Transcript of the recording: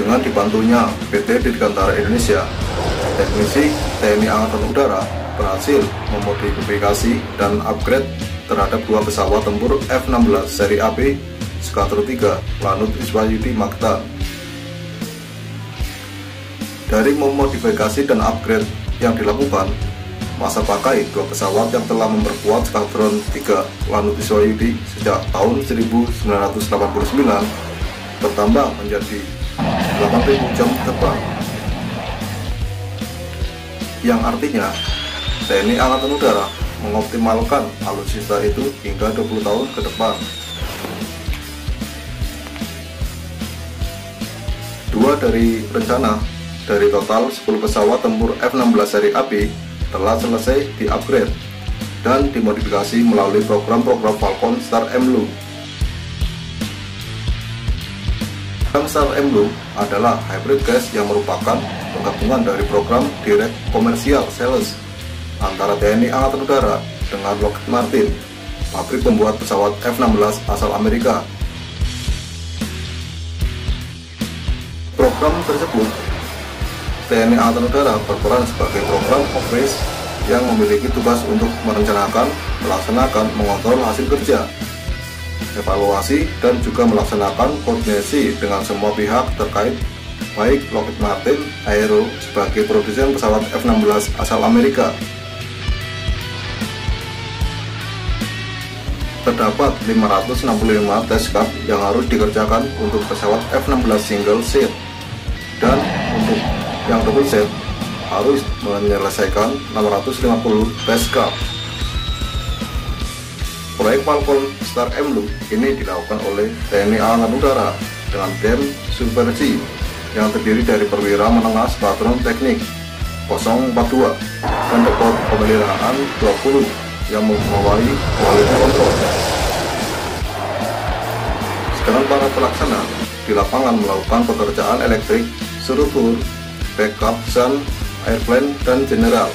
dengan dibantunya PT Dirgantara Indonesia, teknisi TNI Angkatan Udara berhasil memodifikasi dan upgrade terhadap dua pesawat tempur F-16 seri AB Skadron 3 Lanut Iswayudi Makta. Dari memodifikasi dan upgrade yang dilakukan, masa pakai dua pesawat yang telah memperkuat Skadron 3 Lanut Iswayudi sejak tahun 1989 bertambah menjadi 8.000 jam terbang. Yang artinya TNI Angkatan Udara mengoptimalkan alutsista itu hingga 20 tahun ke depan. Dua dari rencana dari total 10 pesawat tempur F-16 seri AB telah selesai di-upgrade dan dimodifikasi melalui program-program Falcon Star MLU Star MLU adalah hybrid gas yang merupakan penggabungan dari program Direct Commercial Sales antara TNI Angkatan Udara dengan Lockheed Martin, pabrik pembuat pesawat F-16 asal Amerika. Program tersebut, TNI Angkatan Udara berperan sebagai program office yang memiliki tugas untuk merencanakan, melaksanakan, mengontrol hasil kerja, evaluasi dan juga melaksanakan koordinasi dengan semua pihak terkait baik Lockheed Martin Aero sebagai produsen pesawat F-16 asal Amerika. Terdapat 565 test cab yang harus dikerjakan untuk pesawat F-16 single seat dan untuk yang double seat harus menyelesaikan 650 test cab. Proyek Falcon Star MLU ini dilakukan oleh TNI Angkatan Udara dengan tim Supersi yang terdiri dari perwira menengah Skadron Teknik 042 dan depot pemeliharaan 20 yang membawahi quality control. Sekarang para pelaksana di lapangan melakukan pekerjaan elektrik, struktur, backup, sun, airplane, dan general